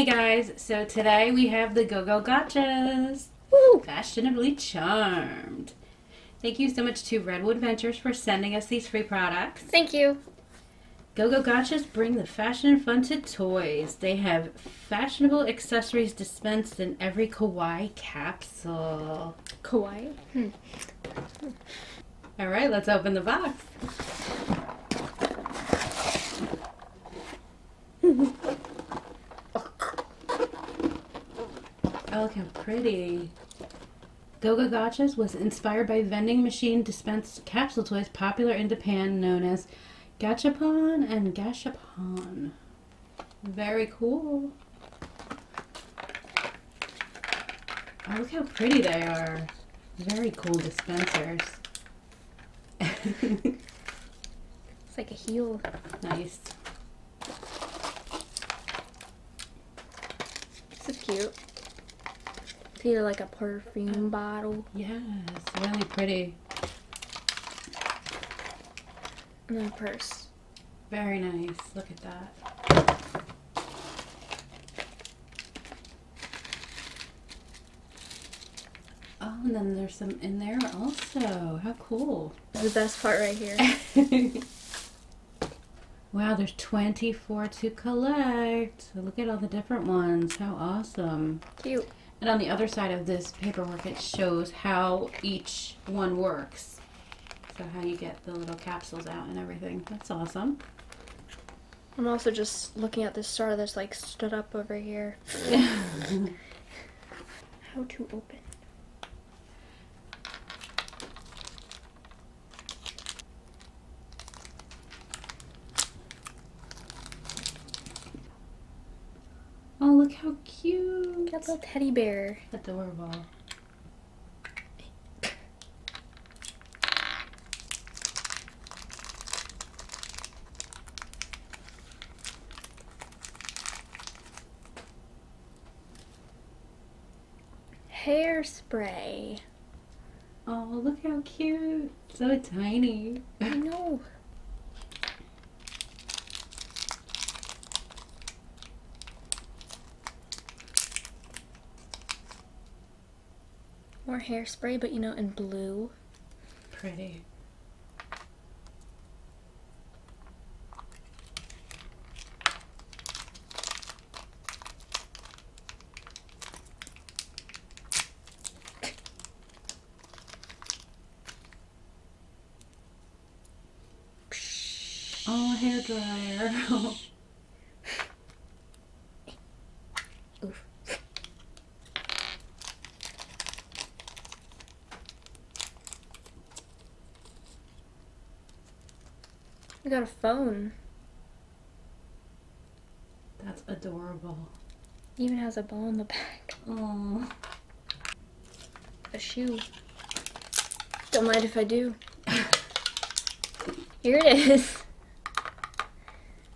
Hey guys, so today we have the Go Go Gachas. Woo! Fashionably charmed. Thank you so much to Redwood Ventures for sending us these free products. Thank you. Go Go Gachas bring the fashion and fun to toys. They have fashionable accessories dispensed in every kawaii capsule. Kawaii. Hmm. All right, let's open the box. Oh, look how pretty. GoGo Gachas was inspired by vending machine dispensed capsule toys popular in Japan known as Gachapon and Gashapon. Very cool. Oh, look how pretty they are. Very cool dispensers. It's like a heel. nice. This is cute. It's either like a perfume bottle Yes, really pretty. and then a purse. Very nice. Look at that. Oh, and then there's some in there also. How cool. Is the best part right here. wow, there's 24 to collect. So look at all the different ones. How awesome. Cute. And on the other side of this paperwork, it shows how each one works. So how you get the little capsules out and everything. That's awesome. I'm also just looking at this star that's like stood up over here. How to open. oh, look how cute. Little teddy bear. Adorable. Hairspray. Oh, look how cute. So tiny. I know. More hairspray, but you know, in blue. Pretty. Oh, hair dryer. We got a phone. That's adorable. Even has a ball in the back. Oh. A shoe. Don't mind if I do. Here it is. So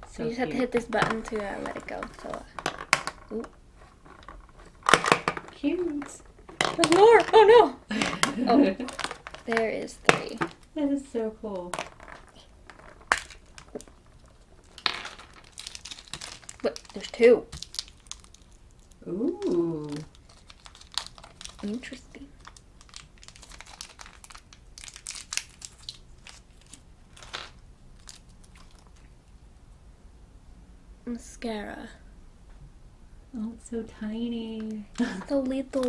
So you just have to hit this button to uh, let it go. So uh, Cute. there's more. Oh no! Oh. There is three. That is so cool. Wait, there's two. Ooh. Interesting. Mascara. Oh, it's so tiny. So little.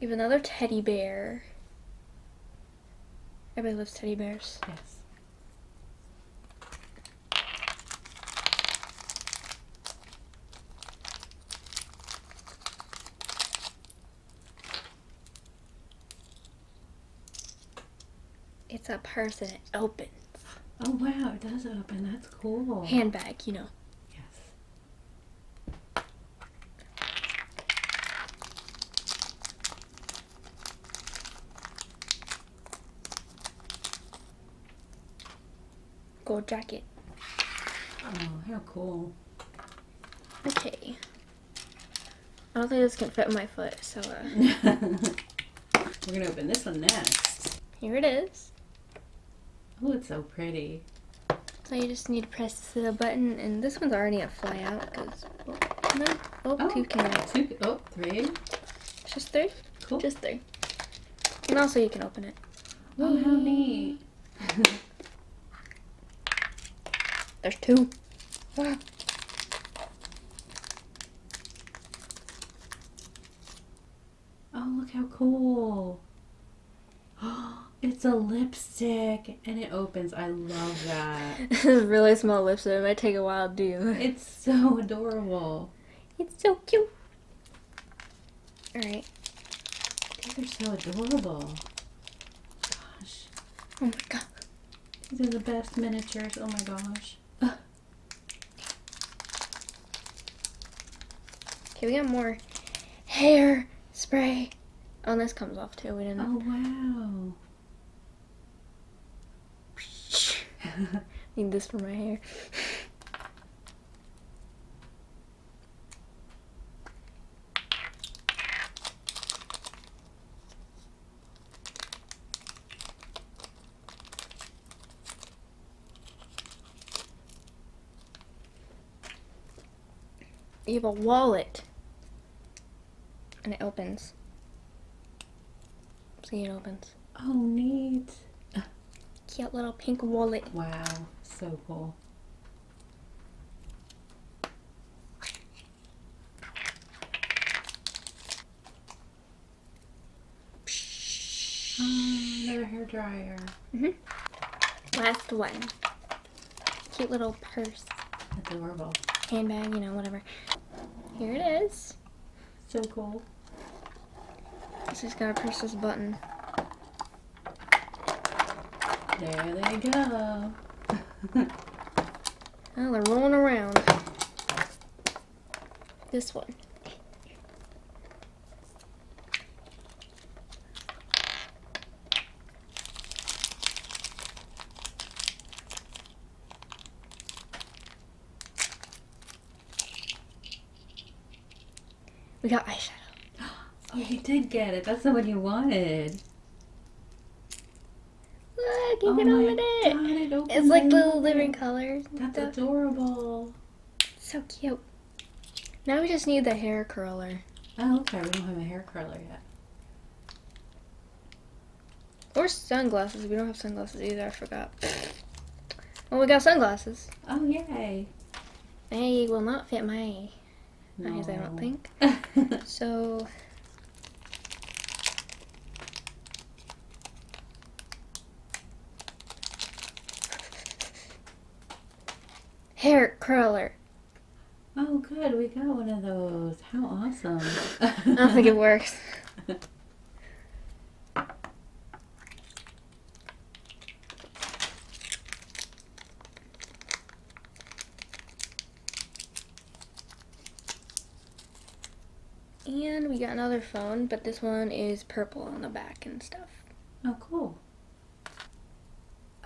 We have another teddy bear. Everybody loves teddy bears. yes. It's a purse and it opens. Oh wow, it does open. That's cool. Handbag, you know. Yes. Gold jacket. Oh, how cool. Okay. I don't think this can fit my foot, so uh, We're gonna open this one next. here it is. Oh, it's so pretty. So you just need to press the button, and this one's already a fly out because oh, no, oh, Oh. can out. Two, oh, three. Just three, Cool. just three. And also you can open it. oh, how neat. There's two. Ah. Oh, look how cool. It's a lipstick and it opens. I love that. This is really small lips, so it might take a while to do. It's so adorable. It's so cute. Alright. These are so adorable. Gosh, Oh my god. these are the best miniatures. Oh my gosh. Okay, we got more hair spray. Oh, and this comes off too. We didn't. Oh wow. Need this for my hair. You have a wallet. And it opens. See, it opens. Oh neat. Cute little pink wallet. Wow, so cool. Oh, another hair dryer. Mm-hmm. Last one. Cute little purse, Adorable. Handbag, you know, whatever. Here it is. So cool. This just gotta press this button. There they go. Oh, they're rolling around. This one. We got eyeshadow. Oh, you did get it. That's the one you wanted. Look, you oh can open it. God, it It's like little different colors. That's stuff. adorable. So cute. Now we just need the hair curler. Oh, okay. We don't have a hair curler yet. Or sunglasses. We don't have sunglasses either. I forgot. Well, we got sunglasses. Oh, yay. They will not fit my eyes, I don't think. So. Hair curler. oh, good. We got one of those. How awesome. I don't think it works. And we got another phone, but this one is purple on the back and stuff. Oh, cool.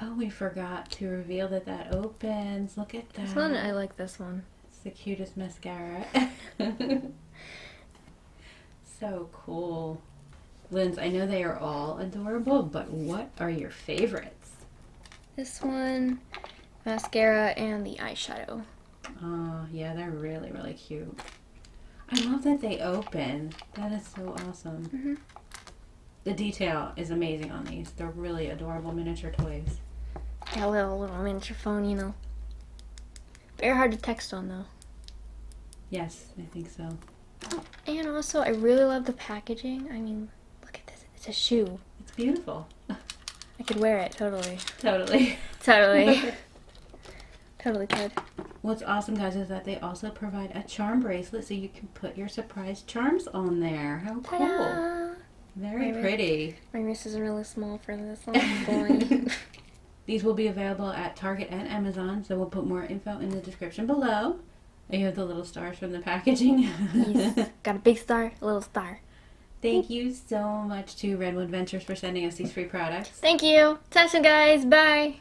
Oh, we forgot to reveal that that opens. Look at that. This one, I like this one. It's the cutest mascara. so cool. Linz, I know they are all adorable, but what are your favorites? This one, mascara and the eyeshadow. Oh, yeah, they're really, really cute. I love that they open. That is so awesome. Mhm. The detail is amazing on these. They're really adorable miniature toys. A little little miniature phone, you know. Very hard to text on though. Yes, I think so. And also, I really love the packaging. I mean, look at this. It's a shoe. It's beautiful. I could wear it totally. totally. Totally. totally could. What's awesome, guys, is that they also provide a charm bracelet so you can put your surprise charms on there. How cool. Very Maybe. pretty. My wrist is really small for this one. These will be available at Target and Amazon, so we'll put more info in the description below. And you have the little stars from the packaging. yes. Got a big star, a little star. Thank you so much to Redwood Ventures for sending us these free products. Thank you. Tasha, guys. Bye.